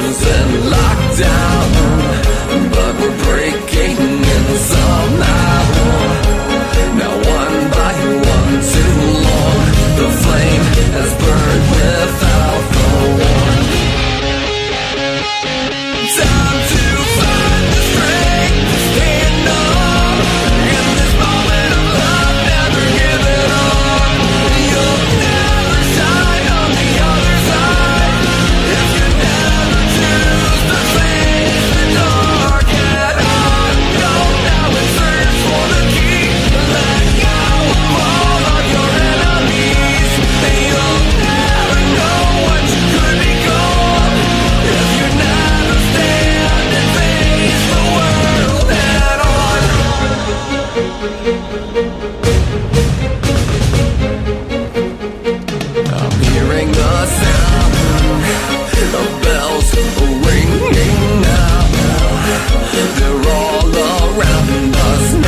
comes and was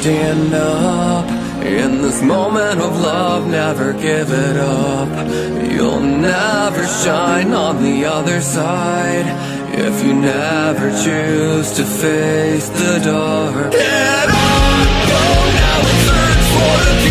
stand up. In this moment of love never give it up. You'll never shine on the other side if you never choose to face the dark for